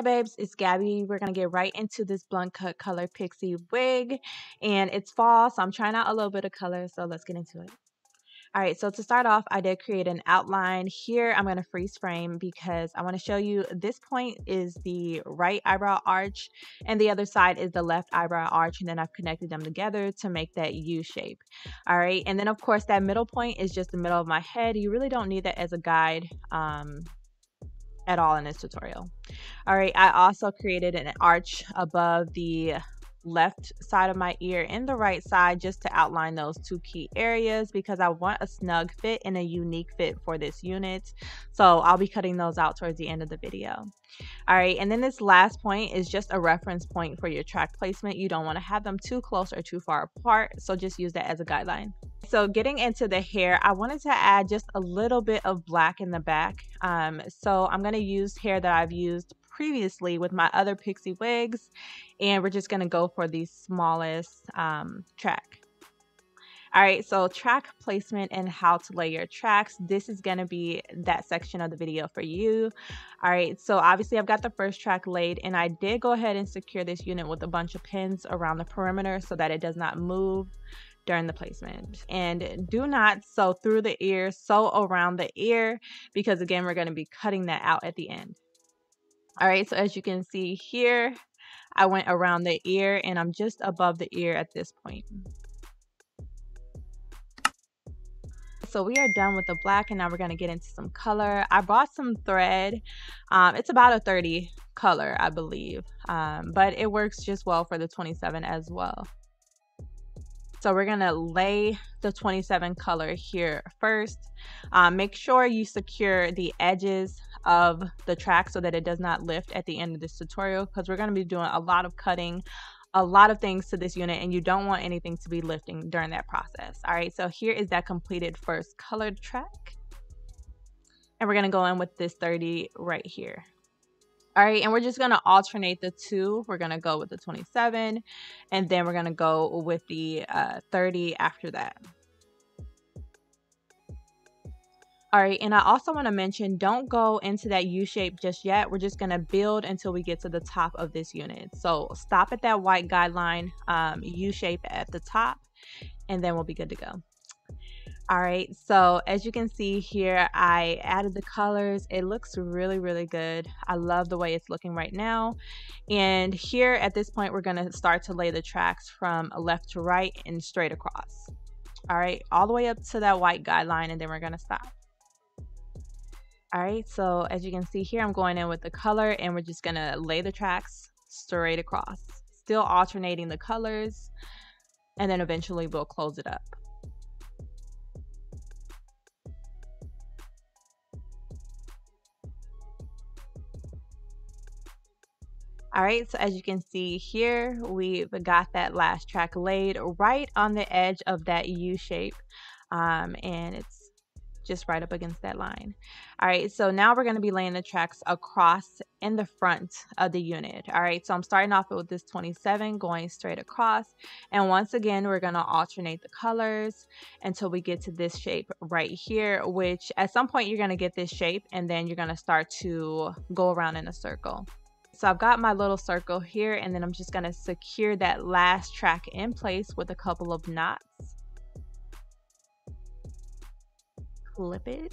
Hey babes, it's Gabby. We're gonna get right into this blunt cut color pixie wig and it's fall so I'm trying out a little bit of color so let's get into it. Alright, so to start off I did create an outline. Here I'm gonna freeze frame because I want to show you this point is the right eyebrow arch and the other side is the left eyebrow arch and then I've connected them together to make that U shape. Alright, and then of course that middle point is just the middle of my head. You really don't need that as a guide. Um, at all in this tutorial. All right, I also created an arch above the left side of my ear and the right side just to outline those two key areas because I want a snug fit and a unique fit for this unit. So I'll be cutting those out towards the end of the video. All right, and then this last point is just a reference point for your track placement. You don't want to have them too close or too far apart, so just use that as a guideline. So getting into the hair, I wanted to add just a little bit of black in the back. Um, so I'm going to use hair that I've used previously with my other pixie wigs, and we're just going to go for the smallest um, track. All right, so track placement and how to lay your tracks. This is to be that section of the video for you. All right, so obviously I've got the first track laid and I did go ahead and secure this unit with a bunch of pins around the perimeter so that it does not move during the placement. And do not sew through the ear, sew around the ear because again, we're to be cutting that out at the end. All right, so as you can see here, I went around the ear and I'm just above the ear at this point. so we are done with the black and now we're going to get into some color. I bought some thread. Um, it's about a 30 color, I believe, um, but it works just well for the 27 as well. So we're going to lay the 27 color here first. Um, make sure you secure the edges of the track so that it does not lift at the end of this tutorial because we're going to be doing a lot of cutting a lot of things to this unit and you don't want anything to be lifting during that process. All right, so here is that completed first colored track. And we're gonna go in with this 30 right here. All right, and we're just gonna alternate the two. We're gonna go with the 27 and then we're gonna go with the uh, 30 after that. All right, and I also want to mention don't go into that U shape just yet. We're just going to build until we get to the top of this unit. So stop at that white guideline um, U shape at the top, and then we'll be good to go. All right, so as you can see here, I added the colors. It looks really, really good. I love the way it's looking right now. And here at this point, we're gonna start to lay the tracks from left to right and straight across. All right, all the way up to that white guideline, and then we're gonna stop. All right, so as you can see here, I'm going in with the color and we're just gonna lay the tracks straight across, still alternating the colors, and then eventually we'll close it up. All right, so as you can see here, we've got that last track laid right on the edge of that U shape. Um, and it's just right up against that line. All right, so now we're going to be laying the tracks across in the front of the unit. All right, so I'm starting off with this 27 going straight across. And once again, we're going to alternate the colors until we get to this shape right here, which at some point you're going to get this shape and then you're going to start to go around in a circle. So I've got my little circle here and then I'm just going to secure that last track in place with a couple of knots. Clip it.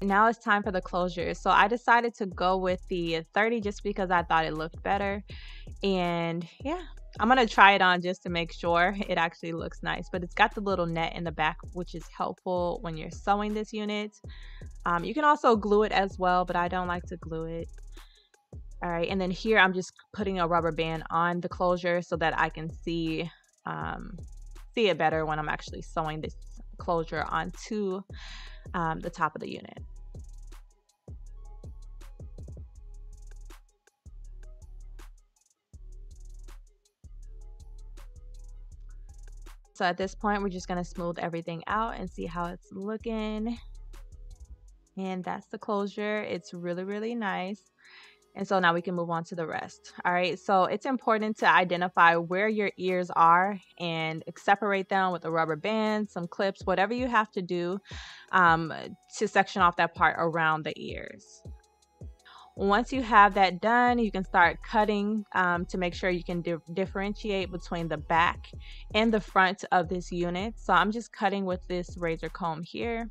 Now it's time for the closure. So I decided to go with the 30 just because I thought it looked better. And yeah, I'm going to try it on just to make sure it actually looks nice. But it's got the little net in the back, which is helpful when you're sewing this unit. Um, you can also glue it as well, but I don't like to glue it. All right, and then here I'm just putting a rubber band on the closure so that I can see um, see it better when I'm actually sewing this closure onto um, the top of the unit. So at this point, we're just going to smooth everything out and see how it's looking. And that's the closure. It's really, really nice. And so now we can move on to the rest. All right. So it's important to identify where your ears are and separate them with a rubber band, some clips, whatever you have to do um, to section off that part around the ears. Once you have that done, you can start cutting um, to make sure you can di differentiate between the back and the front of this unit. So I'm just cutting with this razor comb here.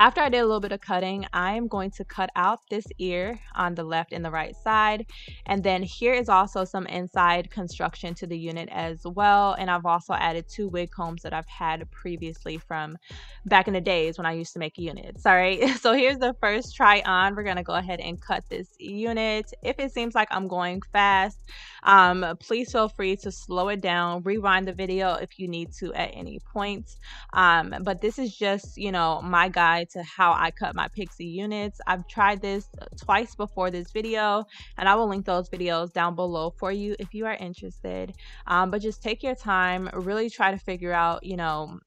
After I did a little bit of cutting, I'm going to cut out this ear on the left and the right side. And then here is also some inside construction to the unit as well. And I've also added two wig combs that I've had previously from back in the days when I used to make units. All right, so here's the first try on. We're gonna go ahead and cut this unit. If it seems like I'm going fast, um, please feel free to slow it down, rewind the video if you need to at any point. Um, but this is just, you know, my guide to how I cut my pixie units. I've tried this twice before this video, and I will link those videos down below for you if you are interested. Um, but just take your time, really try to figure out, you know,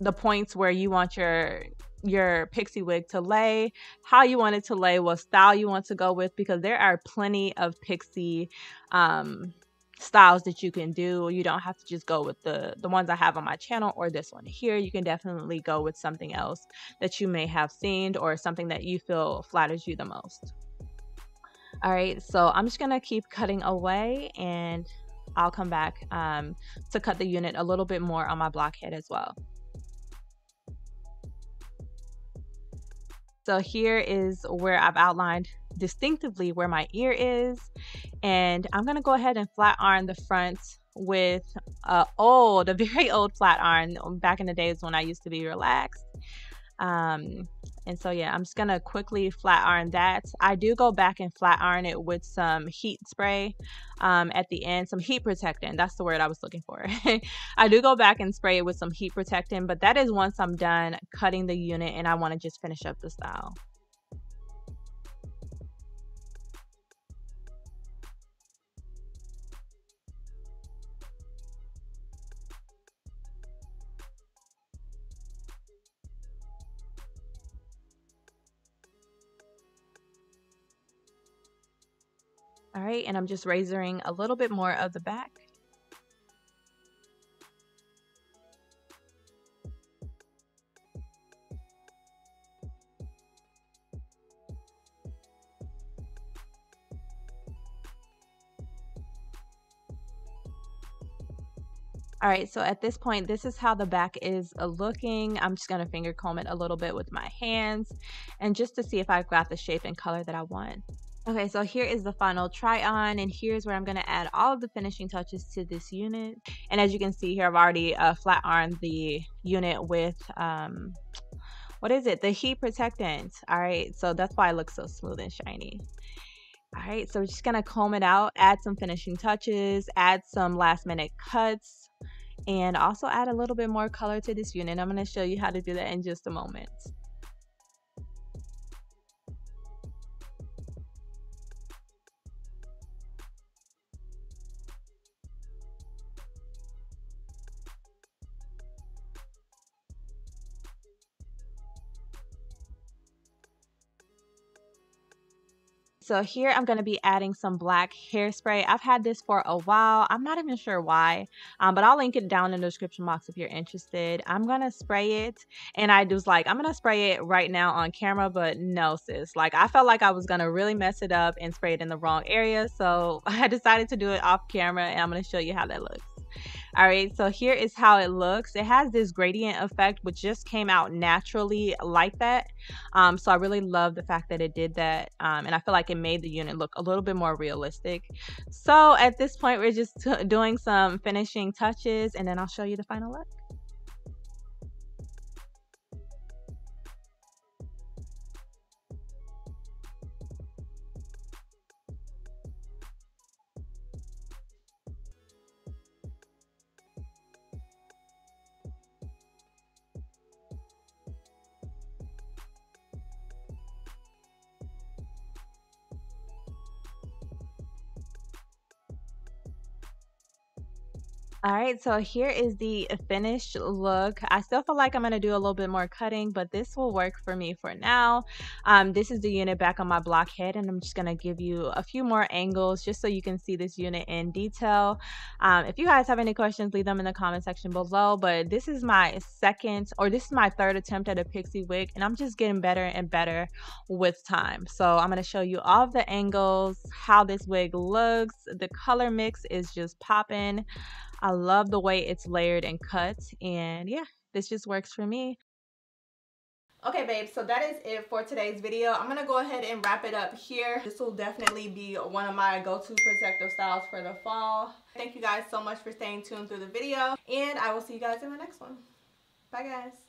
the points where you want your your pixie wig to lay, how you want it to lay, what style you want to go with, because there are plenty of pixie um, styles that you can do. You don't have to just go with the the ones I have on my channel or this one here. You can definitely go with something else that you may have seen or something that you feel flatters you the most. All right, so I'm just gonna keep cutting away and I'll come back um, to cut the unit a little bit more on my blockhead as well. So here is where I've outlined distinctively where my ear is. And I'm to go ahead and flat iron the front with a old, a very old flat iron back in the days when I used to be relaxed. Um, and so yeah, I'm just gonna quickly flat iron that. I do go back and flat iron it with some heat spray um, at the end, some heat protectant. That's the word I was looking for. I do go back and spray it with some heat protectant, but that is once I'm done cutting the unit and I want to just finish up the style. All right, and I'm just razoring a little bit more of the back. All right, so at this point, this is how the back is looking. I'm just gonna finger comb it a little bit with my hands and just to see if I've got the shape and color that I want. Okay, so here is the final try on and here's where I'm to add all of the finishing touches to this unit. And as you can see here, I've already uh, flat ironed the unit with, um, what is it? The heat protectant. All right, so that's why it looks so smooth and shiny. All right, so we're just gonna comb it out, add some finishing touches, add some last minute cuts, and also add a little bit more color to this unit. I'm gonna show you how to do that in just a moment. So here I'm going to be adding some black hairspray. I've had this for a while. I'm not even sure why, um, but I'll link it down in the description box if you're interested. I'm going to spray it and I was like, I'm going to spray it right now on camera, but no sis. Like I felt like I was going to really mess it up and spray it in the wrong area. So I decided to do it off camera and I'm going to show you how that looks. All right, so here is how it looks. It has this gradient effect, which just came out naturally like that. Um, so I really love the fact that it did that. Um, and I feel like it made the unit look a little bit more realistic. So at this point, we're just doing some finishing touches and then I'll show you the final look. All right, so here is the finished look. I still feel like I'm going to do a little bit more cutting, but this will work for me for now. Um, this is the unit back on my block head, and I'm just going to give you a few more angles just so you can see this unit in detail. Um, if you guys have any questions, leave them in the comment section below, but this is my second, or this is my third attempt at a pixie wig, and I'm just getting better and better with time. So I'm going to show you all the angles, how this wig looks. The color mix is just popping. I love the way it's layered and cut. And yeah, this just works for me. Okay, babe, so that is it for today's video. I'm to go ahead and wrap it up here. This will definitely be one of my go-to protective styles for the fall. Thank you guys so much for staying tuned through the video, and I will see you guys in my next one. Bye, guys.